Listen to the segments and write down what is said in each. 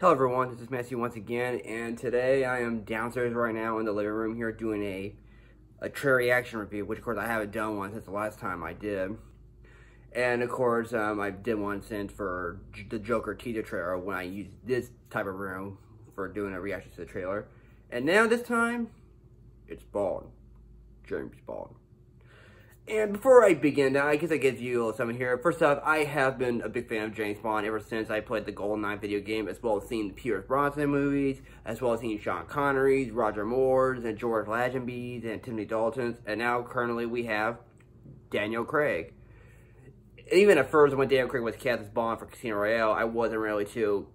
Hello everyone, this is Matthew once again, and today I am downstairs right now in the living room here doing a a trailer reaction review, which of course I haven't done one since the last time I did. And of course, um, I did one since for the Joker teaser trailer when I used this type of room for doing a reaction to the trailer. And now this time, it's Bond. James Bond. And before I begin, I guess I give you a little something here. First off, I have been a big fan of James Bond ever since I played the GoldenEye video game, as well as seeing the Pierce Brosnan movies, as well as seeing Sean Connery's, Roger Moore's, and George Lazenby's, and Timothy Dalton's, and now currently we have Daniel Craig. Even at first, when Daniel Craig was cast as Bond for Casino Royale, I wasn't really too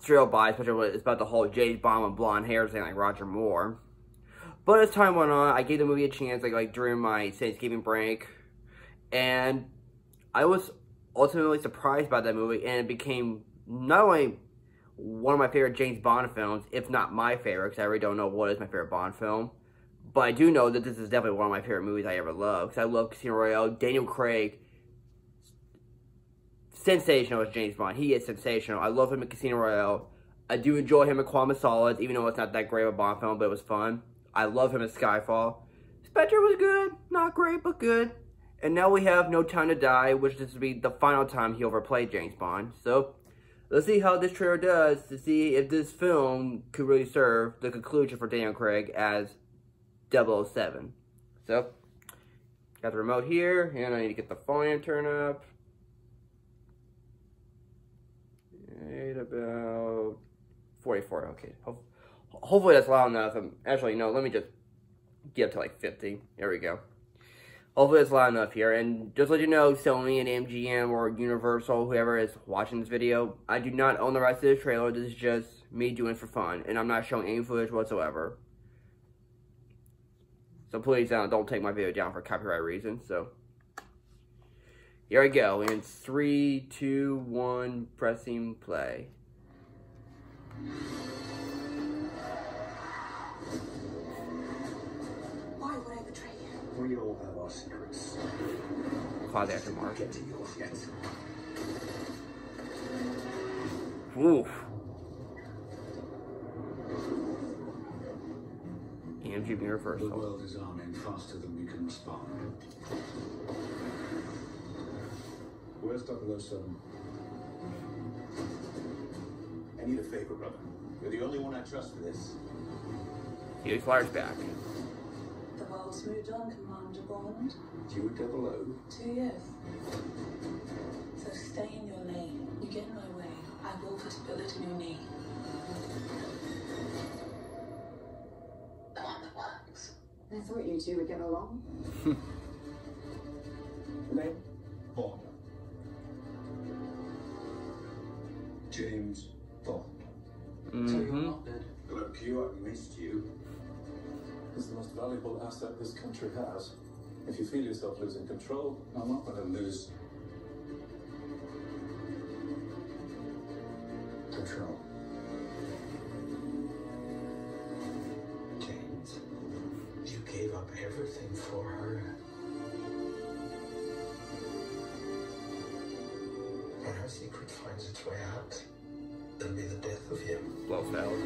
thrilled by, especially when it's about the whole James Bond with blonde hair thing like Roger Moore. But as time went on, I gave the movie a chance, like, like during my Thanksgiving break, and I was ultimately surprised by that movie, and it became not only one of my favorite James Bond films, if not my favorite, because I really don't know what is my favorite Bond film, but I do know that this is definitely one of my favorite movies I ever loved, because I love Casino Royale, Daniel Craig, sensational as James Bond. He is sensational. I love him in Casino Royale. I do enjoy him in Quantum of Solace, even though it's not that great of a Bond film, but it was fun. I love him in Skyfall. Spectre was good. Not great, but good. And now we have No Time to Die, which this will be the final time he overplayed James Bond. So, let's see how this trailer does to see if this film could really serve the conclusion for Daniel Craig as 007. So, got the remote here, and I need to get the volume turned up. Right about 44, okay hopefully that's loud enough. Um, actually, no, let me just get up to like 50. There we go. Hopefully that's loud enough here. And just let you know, Sony and MGM or Universal, whoever is watching this video, I do not own the rights to this trailer. This is just me doing it for fun. And I'm not showing any footage whatsoever. So please uh, don't take my video down for copyright reasons. So here I go. In three, two, one, pressing play. We all have our secrets. Cloud after Mark. Get to yours yet. Oof. EMG mirror first. The world is arming faster than we can respond. Where's 007? I need a favor, brother. You're the only one I trust for this. He fires back. The world's moved on, Commander Bond. Do you double O? Two years. So stay in your lane. You get in my way, I will put a bullet in your knee. The one that works. I thought you two would get along. Name? Bond. James valuable asset this country has. If you feel yourself losing control, I'm not going to lose control. James, you gave up everything for her. When her secret finds its way out, it'll be the death of him. Well found.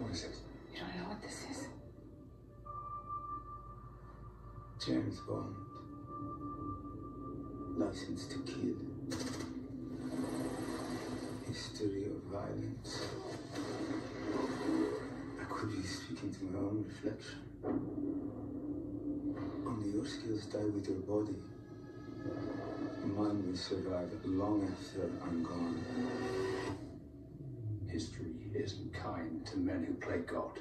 What is it? James Bond. License to kill. History of violence. I could be speaking to my own reflection. Only your skills die with your body. Mine will survive long after I'm gone. History isn't kind to men who play God.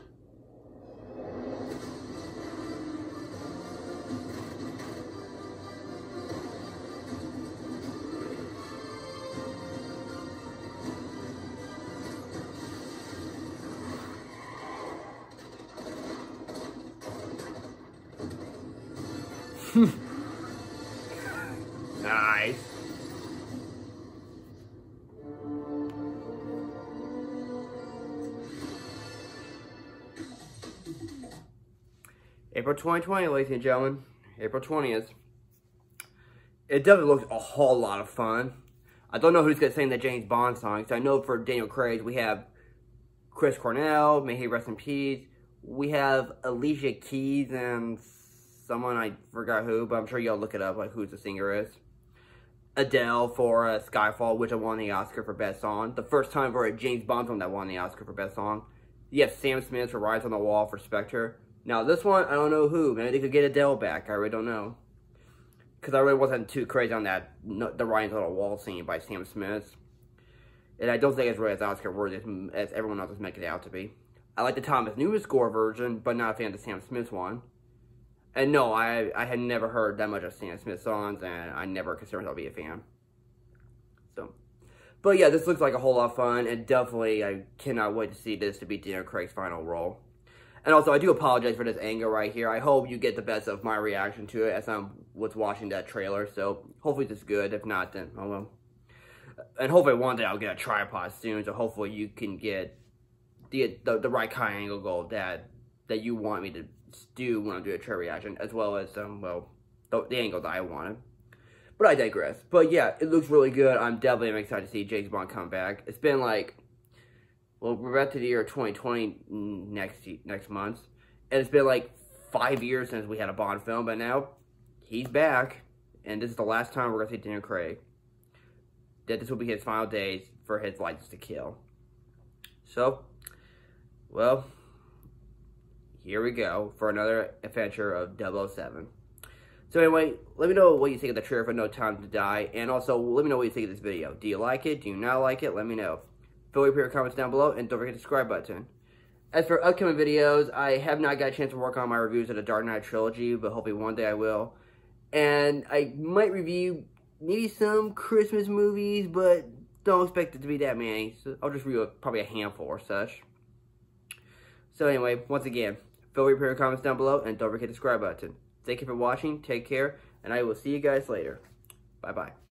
Nice. April 2020, ladies and gentlemen. April 20th. It definitely looks a whole lot of fun. I don't know who's going to sing the James Bond song. So I know for Daniel Craig, we have Chris Cornell, may he rest in peace. We have Alicia Keys and someone I forgot who, but I'm sure y'all look it up, like who the singer is. Adele for uh, Skyfall, which I won the Oscar for Best Song. The first time for a James Bond film that won the Oscar for Best Song. You have Sam Smith for Writing's on the Wall for Spectre. Now this one, I don't know who. Maybe they could get Adele back. I really don't know. Because I really wasn't too crazy on that, the Rise on the Wall scene by Sam Smith. And I don't think it's really as Oscar worthy as everyone else is making it out to be. I like the Thomas Newman score version, but not a fan of the Sam Smith one. And no, I I had never heard that much of Sam Smith songs, and I never considered myself to be a fan. So, but yeah, this looks like a whole lot of fun, and definitely I cannot wait to see this to be Daniel Craig's final role. And also, I do apologize for this angle right here. I hope you get the best of my reaction to it as I was watching that trailer. So, hopefully this is good. If not, then, oh well. And hopefully one day I'll get a tripod soon, so hopefully you can get the the, the right kind angle goal that that you want me to do when I do a trailer reaction, as well as, um, well, the, the angle that I wanted. But I digress. But yeah, it looks really good. I'm definitely excited to see James Bond come back. It's been like, well, we're about to the year 2020 next next month. And it's been like five years since we had a Bond film, but now he's back. And this is the last time we're going to see Daniel Craig. That this will be his final days for his license to kill. So, well, here we go for another adventure of 007. So anyway, let me know what you think of the trailer for No Time to Die, and also let me know what you think of this video. Do you like it? Do you not like it? Let me know. To put your comments down below, and don't forget the subscribe button. As for upcoming videos, I have not got a chance to work on my reviews of the Dark Knight trilogy, but hopefully one day I will. And I might review maybe some Christmas movies, but don't expect it to be that many. So I'll just review probably a handful or such. So anyway, once again, Feel free to put your comments down below, and don't forget the subscribe button. Thank you for watching, take care, and I will see you guys later. Bye-bye.